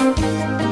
Música